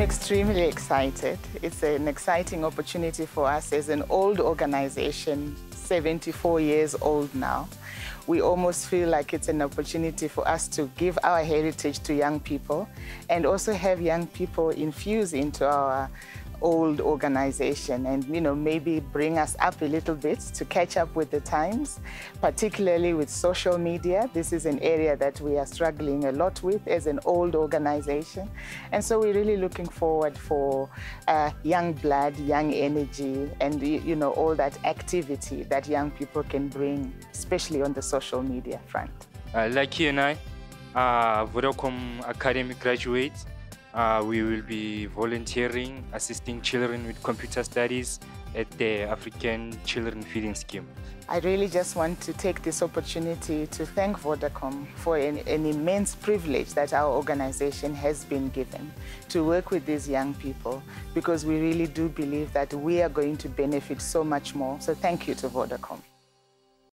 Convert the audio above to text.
extremely excited. It's an exciting opportunity for us as an old organization, 74 years old now. We almost feel like it's an opportunity for us to give our heritage to young people and also have young people infuse into our old organization and you know maybe bring us up a little bit to catch up with the times particularly with social media. This is an area that we are struggling a lot with as an old organization. And so we're really looking forward for uh, young blood young energy and you know all that activity that young people can bring especially on the social media front. Uh, like you and I, uh, Vodacom Academy graduates, uh, we will be volunteering, assisting children with computer studies at the African Children Feeding Scheme. I really just want to take this opportunity to thank Vodacom for an, an, immense privilege that our organization has been given to work with these young people because we really do believe that we are going to benefit so much more. So thank you to Vodacom.